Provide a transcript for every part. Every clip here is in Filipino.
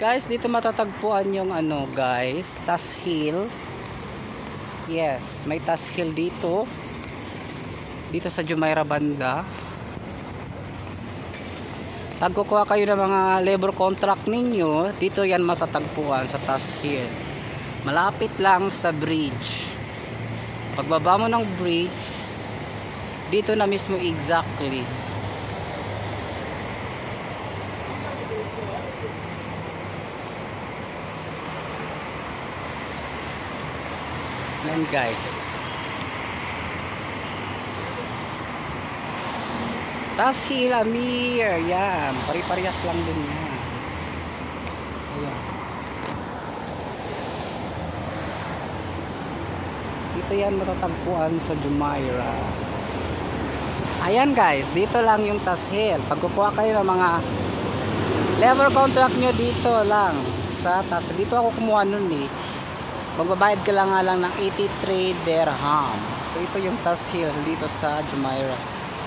Guys, dito matatagpuan yung ano guys, Tas Hill. Yes, may Tas Hill dito. Dito sa Jumeirah banda. Pag kukuha kayo ng mga labor contract ninyo, dito yan matatagpuan sa Tas Hill. Malapit lang sa bridge. Pagbaba mo ng bridge, dito na mismo exactly. Yan guys. Tas Hill Amir. Yan. Pari-parehas lang din yan. Ayan. Dito yan matatagpuan sa Jumeirah. Ayan guys. Dito lang yung Tas Hill. Pag kukuha kayo ng mga level contract nyo dito lang. Sa Tas Dito ako kumuha nun eh magbabayad ka lang nga lang ng 83 dirham. So ito yung Tas Hill dito sa Jumeirah.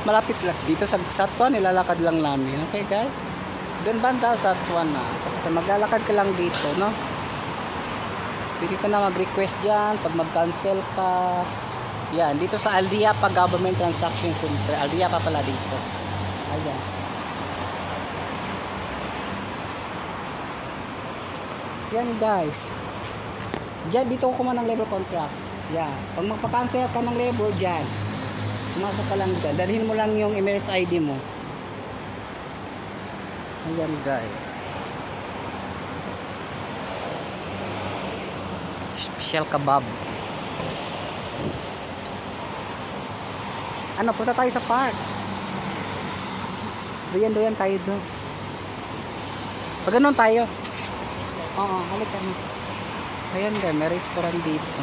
Malapit lang. Dito sa Satwa nilalakad lang namin. Okay guys? Doon banda sa na so maglalakad ka lang dito no? Pwede ka na mag request dyan. Pag mag cancel pa yan. Dito sa Aldia pa Government Transaction Center. Aldia pa pala dito. Ayan. Yan guys Diyan, dito ko kuha ng labor contract. Yan. Pag magpa-cancel ka ng labor diyan, pumasok ka lang dyan. Dalhin mo lang yung Emirates ID mo. Ayan guys. Special kebab. Ano, punta tayo sa park. Doyan-doyan tayo doon. Pag ganun tayo. Oo, halika na. Ayan guys, may restaurant dito.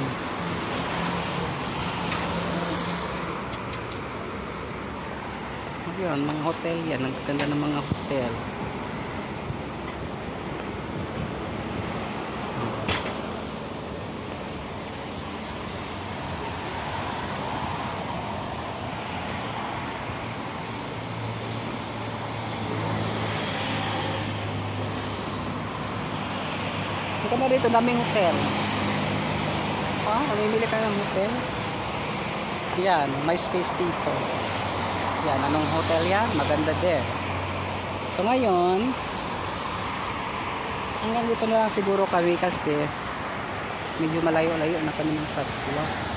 Ayan, mga hotel yan. Ang ganda ng mga hotel. Ito na dito, daming hotel. Ah, mamimili ka ng hotel. Yan, may space dito. Yan, anong hotel yan? Maganda din. So ngayon, hanggang dito na lang siguro kami kasi medyo malayo-layo na kami ng tatlo.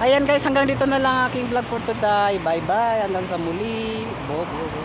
Ayan guys, hanggang dito na lang aking vlog for today. Bye bye. Hanggang sa muli. Bobo.